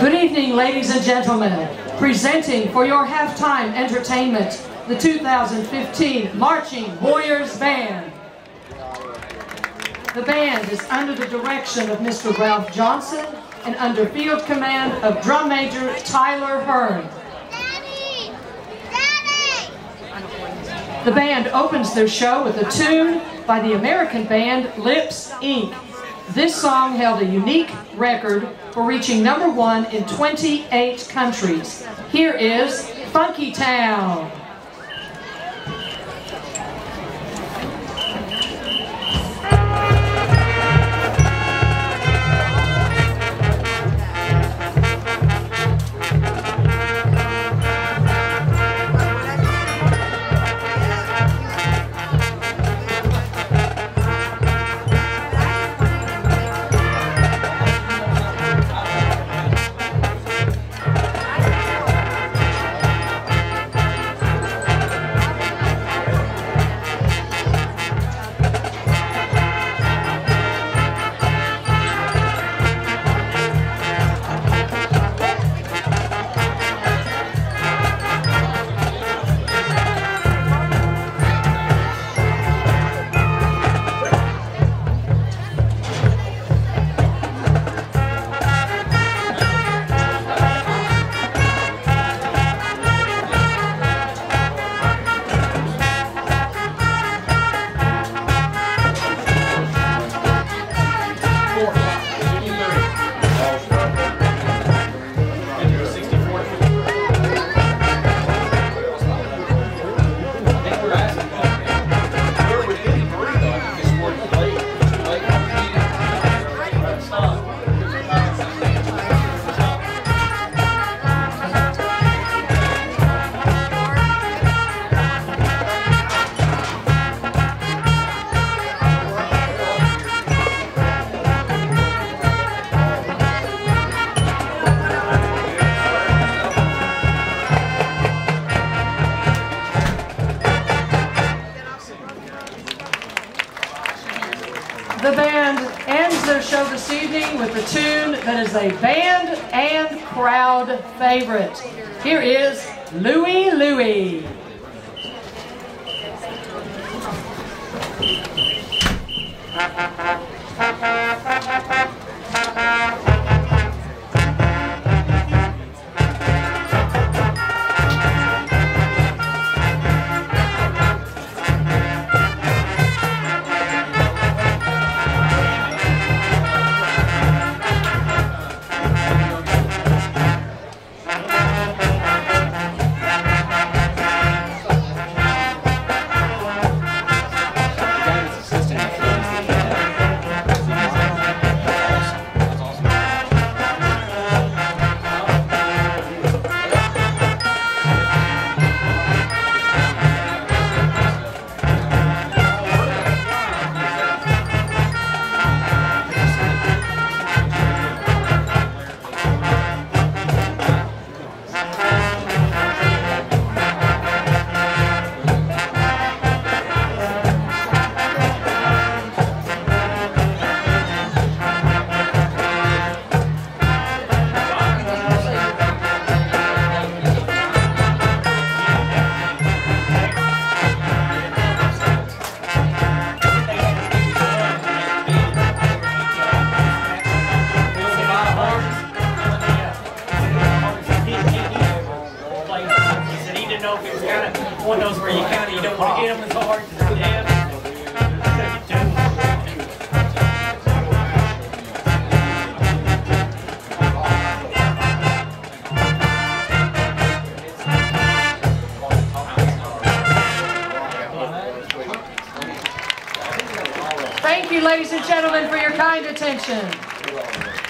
Good evening, ladies and gentlemen. Presenting for your halftime entertainment, the 2015 Marching Warriors Band. The band is under the direction of Mr. Ralph Johnson and under field command of drum major Tyler Hern. The band opens their show with a tune by the American band Lips, Inc. This song held a unique record for reaching number one in 28 countries. Here is Funky Town. The band ends their show this evening with a tune that is a band and crowd favorite. Here is Louie Louie. gentlemen, for your kind attention.